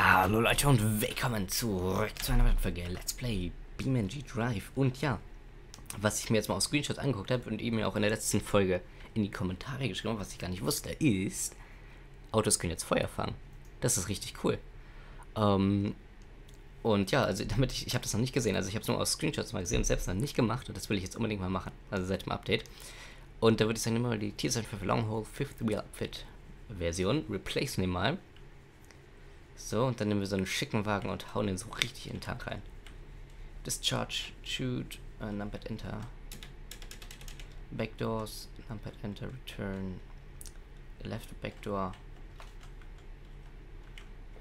Hallo Leute und willkommen zurück zu einer weiteren Folge Let's Play BeamNG Drive. Und ja, was ich mir jetzt mal auf Screenshots angeguckt habe und eben auch in der letzten Folge in die Kommentare geschrieben habe, was ich gar nicht wusste, ist, Autos können jetzt Feuer fangen. Das ist richtig cool. Ähm, und ja, also damit ich, ich habe das noch nicht gesehen, also ich habe es nur aus Screenshots mal gesehen und selbst noch nicht gemacht und das will ich jetzt unbedingt mal machen, also seit dem Update. Und da würde ich sagen, nehmen wir mal die T-Seite für Longhole Fifth Wheel Outfit Version, replace den mal so, und dann nehmen wir so einen schicken Wagen und hauen den so richtig in den Tank rein. Discharge, shoot, uh, numpad enter. Backdoors, numpad enter, return. Left backdoor.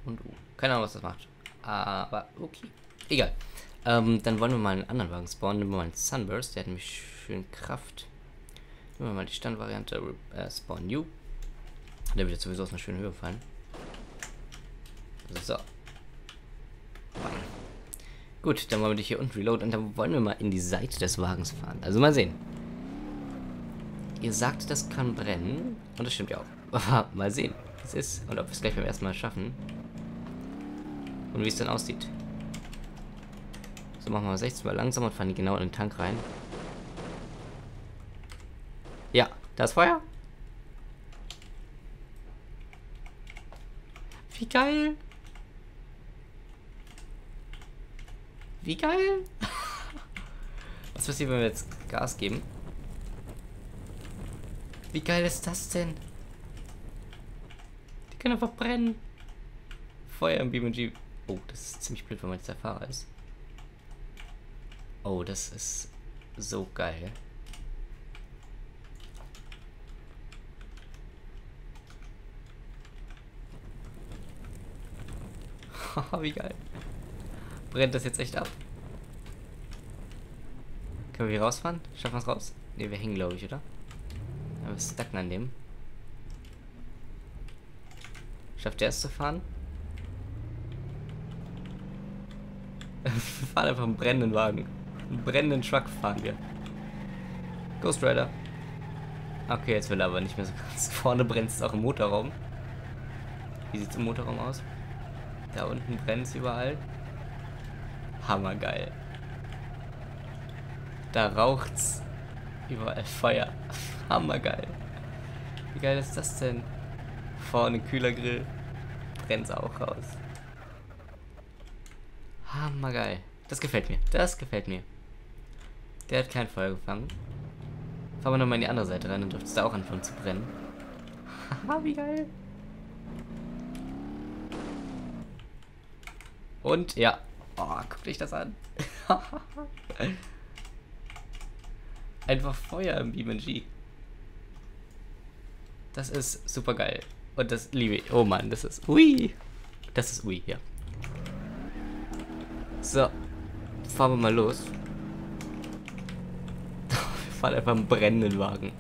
Und U. Keine Ahnung, was das macht. Aber okay. Egal. Ähm, dann wollen wir mal einen anderen Wagen spawnen. Nehmen wir mal einen Sunburst. Der hat nämlich schön Kraft. Nehmen wir mal die Standvariante äh, Spawn New. Der wird sowieso aus einer schönen Höhe fallen. So. Gut, dann wollen wir dich hier unten reload und dann wollen wir mal in die Seite des Wagens fahren. Also mal sehen. Ihr sagt, das kann brennen. Und das stimmt ja auch. mal sehen, es ist. Und ob wir es gleich beim ersten Mal schaffen. Und wie es dann aussieht. So, machen wir 16 Mal langsam und fahren genau in den Tank rein. Ja, da ist Feuer. Wie geil. Wie geil. Was passiert, wenn wir jetzt Gas geben? Wie geil ist das denn? Die können einfach brennen. Feuer im BMG. Oh, das ist ziemlich blöd, wenn man jetzt der Fahrer ist. Oh, das ist so geil. Haha, wie geil brennt das jetzt echt ab. Können wir hier rausfahren? Schaffen wir es raus? Ne, wir hängen, glaube ich, oder? Ja, wir stucken an dem. Schafft der es zu fahren? wir fahren einfach einen brennenden Wagen. Einen brennenden Truck fahren wir. Ghost Rider. Okay, jetzt will er aber nicht mehr so ganz. Vorne brennt es auch im Motorraum. Wie sieht es im Motorraum aus? Da unten brennt es überall. Hammergeil. Da raucht's überall Feuer. Hammergeil. Wie geil ist das denn? Vorne Kühlergrill. Brennt's auch raus. Hammergeil. Das gefällt mir. Das gefällt mir. Der hat kein Feuer gefangen. Fahren wir nochmal in die andere Seite rein, dann dürfte es da auch anfangen zu brennen. Haha, wie geil. Und ja, Oh, guck dich das an. Einfach Feuer im BeamNG. Das ist super geil. Und das liebe ich. Oh Mann, das ist. Ui. Das ist Ui, ja. So. Fahren wir mal los. wir fahren einfach einen brennenden Wagen.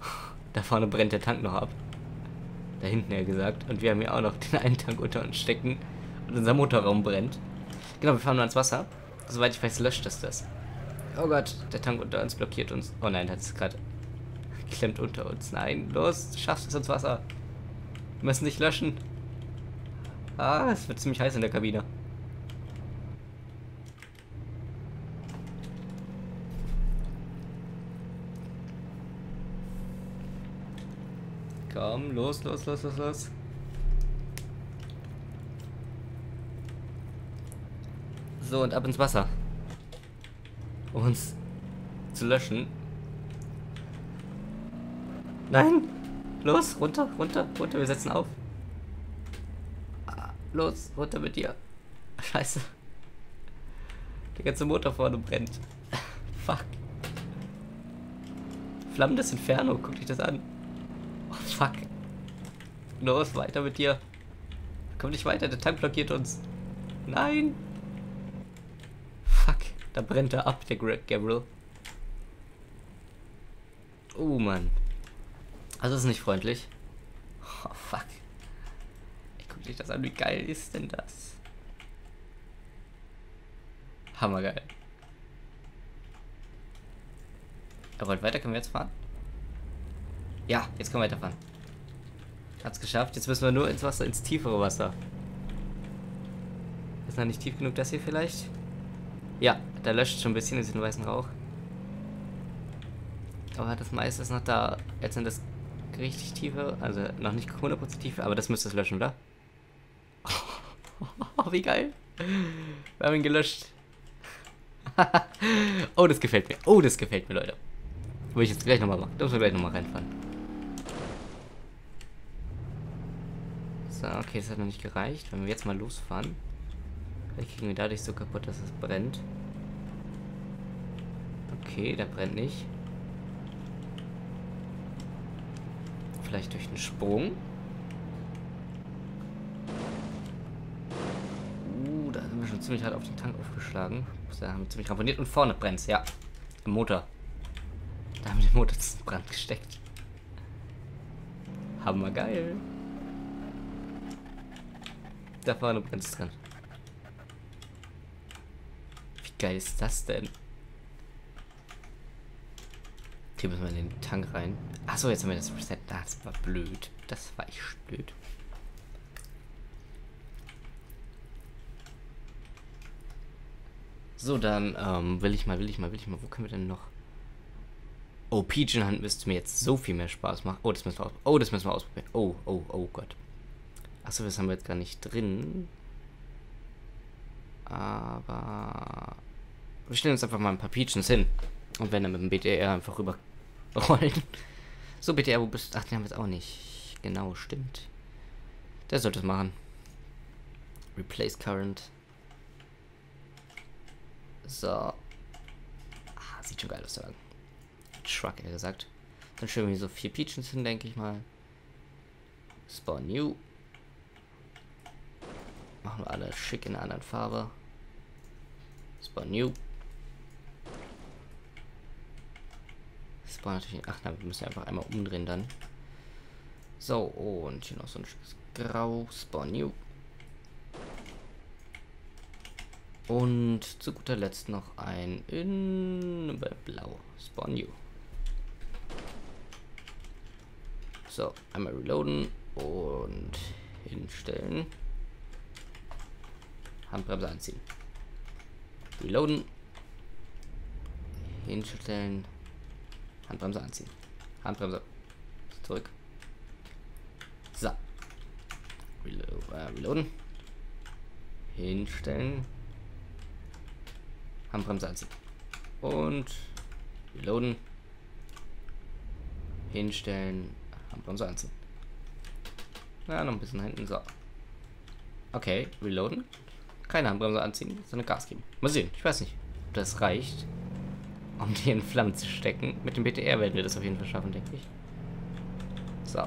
Da vorne brennt der Tank noch ab. Da hinten ja gesagt. Und wir haben ja auch noch den einen Tank unter uns stecken und unser Motorraum brennt. Genau, wir fahren nur ans Wasser. Soweit ich weiß, löscht das das. Oh Gott, der Tank unter uns blockiert uns. Oh nein, hat es gerade klemmt unter uns. Nein, los, du schaffst es ins Wasser. Wir müssen nicht löschen. Ah, es wird ziemlich heiß in der Kabine. Komm, los, los, los, los, los. So, und ab ins Wasser. Um uns zu löschen. Nein! Los, runter, runter, runter, wir setzen auf. Ah, los, runter mit dir. Scheiße. Der ganze Motor vorne brennt. Fuck. Flammendes Inferno, guck dich das an. Oh, fuck. Los, weiter mit dir. Komm nicht weiter, der Tank blockiert uns. Nein! Da brennt er ab, der Gabriel. Oh Mann. Also ist nicht freundlich. Oh fuck. Ich guck dich das an, wie geil ist denn das? Hammergeil. Er wollt weiter, können wir jetzt fahren? Ja, jetzt können wir weiterfahren. Hat's geschafft. Jetzt müssen wir nur ins Wasser, ins tiefere Wasser. Ist noch nicht tief genug das hier vielleicht? Ja, da löscht schon ein bisschen diesen weißen Rauch. Aber das meiste ist noch da. Jetzt sind das richtig tiefe, also noch nicht 100% tiefe, aber das müsste es löschen, oder? Oh, wie geil. Wir haben ihn gelöscht. oh, das gefällt mir. Oh, das gefällt mir, Leute. Will ich jetzt gleich nochmal machen. Da müssen wir gleich nochmal reinfahren. So, okay, das hat noch nicht gereicht. Wenn wir jetzt mal losfahren, vielleicht kriegen wir dadurch so kaputt, dass es brennt. Okay, der brennt nicht. Vielleicht durch einen Sprung. Uh, da sind wir schon ziemlich hart auf den Tank aufgeschlagen. Da haben wir ziemlich ramponiert und vorne brennt ja. Im Motor. Da haben wir den Motor zum Brand gesteckt. Hammer geil. Da vorne brennt es dran. Wie geil ist das denn? Hier müssen wir in den Tank rein. Achso, jetzt haben wir das Reset. Das war blöd. Das war echt blöd. So, dann ähm, will ich mal, will ich mal, will ich mal. Wo können wir denn noch? Oh, Pigeon Hunt müsste mir jetzt so viel mehr Spaß machen. Oh, das müssen wir ausprobieren. Oh, das müssen wir ausprobieren. Oh, oh, oh Gott. Achso, das haben wir jetzt gar nicht drin. Aber wir stellen uns einfach mal ein paar Pigeons hin. Und wenn dann mit dem BTR einfach rüber rollen. So, BTR, wo bist du? Ach, den haben wir jetzt auch nicht. Genau, stimmt. Der sollte es machen. Replace Current. So. Ah, sieht schon geil aus, der Truck, eher gesagt. Dann stellen wir hier so vier Peaches hin, denke ich mal. Spawn New. Machen wir alle schick in einer anderen Farbe. Spawn New. Spawn natürlich. Ach nein, wir müssen einfach einmal umdrehen dann. So, und hier noch so ein schickes Grau. Spawn New. Und zu guter Letzt noch ein in Blau. Spawn New. So, einmal reloaden und hinstellen. Handbremse anziehen. Reloaden. Hinstellen. Handbremse anziehen. Handbremse. Zurück. So. Relo äh, reloaden. Hinstellen. Handbremse anziehen. Und reloaden. Hinstellen. Handbremse anziehen. Ja, noch ein bisschen hinten. So. Okay, reloaden. Keine Handbremse anziehen, sondern Gas geben. Mal sehen. Ich weiß nicht, ob das reicht, um die in Flammen zu stecken. Mit dem BTR werden wir das auf jeden Fall schaffen, denke ich. So.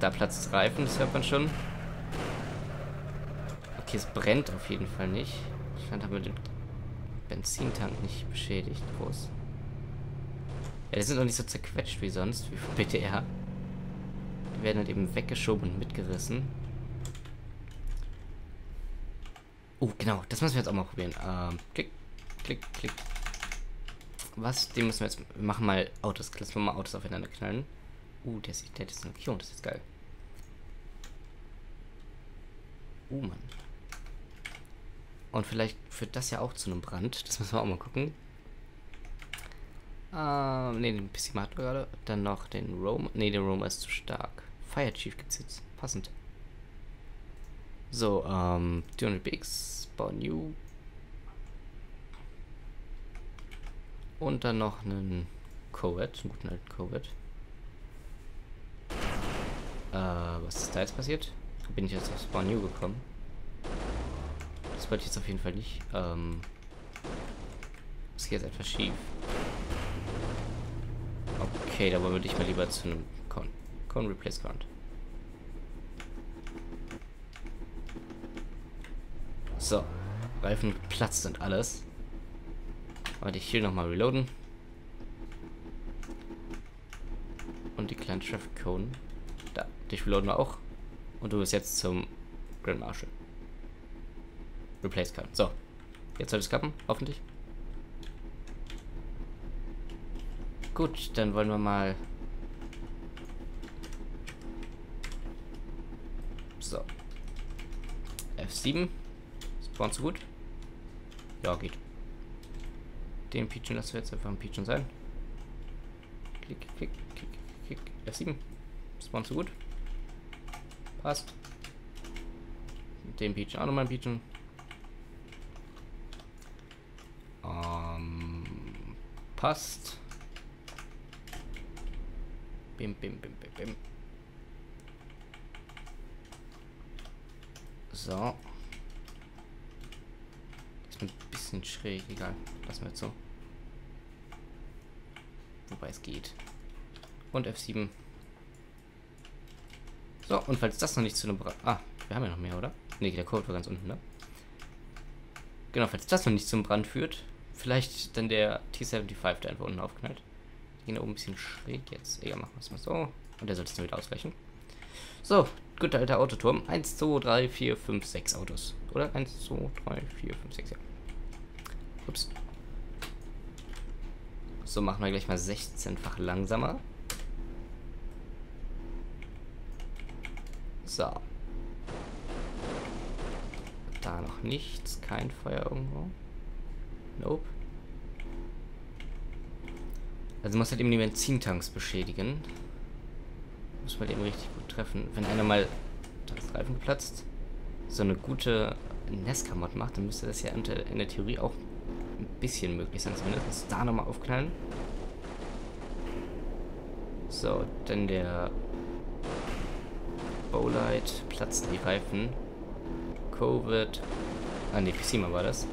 Da platzt das Reifen, das hört man schon. Okay, es brennt auf jeden Fall nicht. Scheint aber den Benzintank nicht beschädigt. Groß. Ja, die sind noch nicht so zerquetscht wie sonst, wie vom BTR. Die werden halt eben weggeschoben und mitgerissen. Oh, genau, das müssen wir jetzt auch mal probieren. Ähm, klick, klick, klick. Was? Den müssen wir jetzt. Wir machen mal Autos. Lassen wir mal Autos aufeinander knallen. Uh, der ist, der ist eine Markierung, das ist geil. Uh, Mann. Und vielleicht führt das ja auch zu einem Brand. Das müssen wir auch mal gucken. Ähm, ne, den PC macht gerade. Dann noch den Rome. Ne, der Roma ist zu stark. Fire Chief gibt's jetzt. Passend. So, ähm, 200 BX, Spawn New. Und dann noch einen Coed, einen guten alten Coed. Äh, was ist da jetzt passiert? Bin ich jetzt auf Spawn New gekommen? Das wollte ich jetzt auf jeden Fall nicht. Ähm, das geht jetzt etwas schief. Okay, da wollen wir dich mal lieber zu einem Con. Con Replace Count. So. Reifen geplatzt und alles. Warte, ich hier nochmal reloaden. Und die kleinen Traffic Cone. Da, dich reloaden wir auch. Und du bist jetzt zum Grand Marshal. Replace Cone. So. Jetzt sollte es klappen, hoffentlich. Gut, dann wollen wir mal... So. F7. Spawn zu gut? Ja, geht. Den Pigeon lassen wir jetzt einfach ein Pigeon sein. Klick, klick, klick, klick. F7. Spawn zu gut. Passt. Mit dem Pigeon auch nochmal ein Pigeon. Ähm, passt. Bim, bim, bim, bim, bim. So. Ist ein bisschen schräg, egal. Lassen wir jetzt so. Wobei es geht. Und F7. So, und falls das noch nicht zu einem... Ah, wir haben ja noch mehr, oder? Ne, der Code war ganz unten, ne? Genau, falls das noch nicht zum Brand führt, vielleicht dann der T75, der einfach unten aufknallt. Die gehen da oben ein bisschen schräg jetzt. Egal, machen wir es mal so. Und der sollte es dann wieder ausgleichen. So, guter alter Autoturm. 1, 2, 3, 4, 5, 6 Autos. Oder? 1, 2, 3, 4, 5, 6, ja. Ups. So, machen wir gleich mal 16-fach langsamer. So. Da noch nichts. Kein Feuer irgendwo. Nope. Also muss halt eben die Benzintanks beschädigen. Muss man eben richtig gut treffen. Wenn einer mal das Reifen geplatzt, so eine gute Nesca-Mod macht, dann müsste das ja in der Theorie auch bisschen möglich sein. Zumindest da nochmal aufknallen. So, dann der Bowlight platzt die Reifen. Covid. Ah ne, Pisima war das.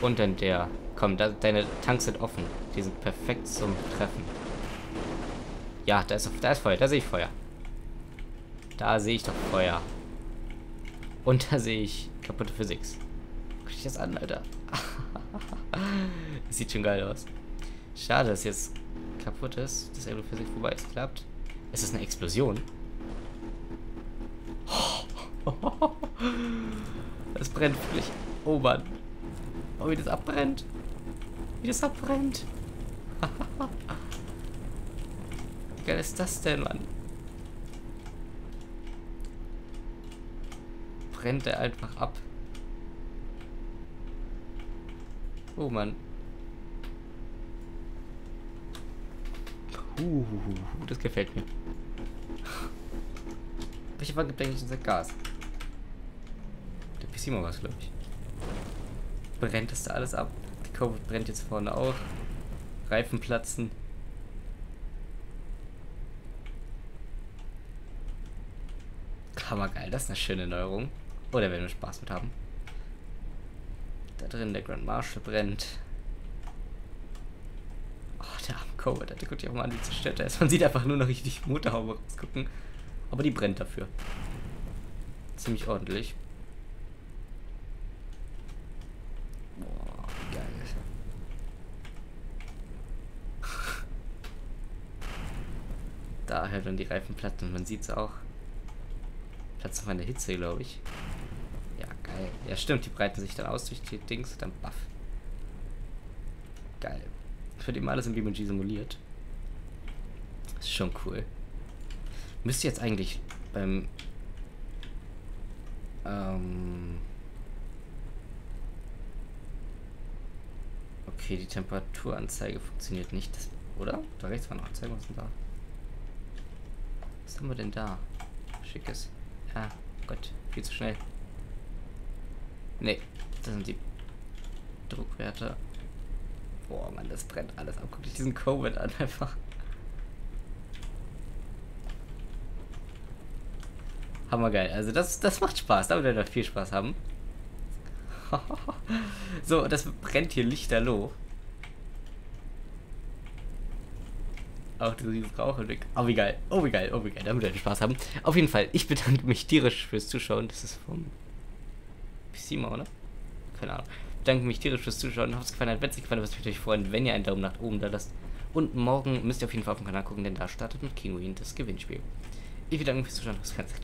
Und dann der. Komm, da, deine Tanks sind offen. Die sind perfekt zum Treffen. Ja, da ist, da ist Feuer. Da sehe ich Feuer. Da sehe ich doch Feuer. Und da sehe ich kaputte Physik. Guck dich das an, Alter. das sieht schon geil aus. Schade, dass jetzt kaputt ist. Das Aerophysik vorbei ist. Klappt. Es ist eine Explosion. Das brennt wirklich. Oh Mann. Oh, wie das abbrennt. Wie das abbrennt. wie geil ist das denn, Mann? Brennt er einfach ab. Oh Mann. Uh, das gefällt mir. Welche Wand gibt eigentlich unser Gas? Der Pissimo war es, glaube ich. Brennt das da alles ab? Die Kurve brennt jetzt vorne auch. Reifen platzen. Hammergeil, das ist eine schöne Neuerung. Oh, da werden wir Spaß mit haben. Da drin der Grand Marshal brennt. Oh, der arme Covert, der guckt ja auch mal an, wie zerstört er ist. Man sieht einfach nur noch richtig Motorhaube rausgucken. Aber die brennt dafür. Ziemlich ordentlich. Boah, geil. da hält dann die Reifen platt und man sieht es auch. Platz auf eine Hitze, glaube ich. Ja, geil. Ja, stimmt, die breiten sich dann aus durch die Dings, dann baff. Geil. Das wird eben alles im BMG simuliert. ist schon cool. Müsste jetzt eigentlich beim... Ähm... Okay, die Temperaturanzeige funktioniert nicht. Das, oder? Da rechts war noch Anzeige. Was denn da? Was haben wir denn da? Schickes. Ja, Gott, viel zu schnell. Ne, das sind die Druckwerte. Boah, Mann, das brennt alles ab. Guck dich diesen Covid an einfach. Hammergeil. Also das, das macht Spaß. Da wird er viel Spaß haben. so, das brennt hier lichterloh. Auch dieses Rauchen weg. Oh, wie geil. Oh, wie geil. Oh, wie geil. Damit wir Spaß haben. Auf jeden Fall, ich bedanke mich tierisch fürs Zuschauen. Das ist vom Pissima, oder? Keine Ahnung. Ich bedanke mich tierisch fürs Zuschauen. Hoffe es gefallen hat. Wenn es gefallen hat, würde ich mich freuen, wenn ihr einen Daumen nach oben da lasst. Und morgen müsst ihr auf jeden Fall auf dem Kanal gucken, denn da startet mit Kinguin das Gewinnspiel. Ich bedanke mich fürs Zuschauen.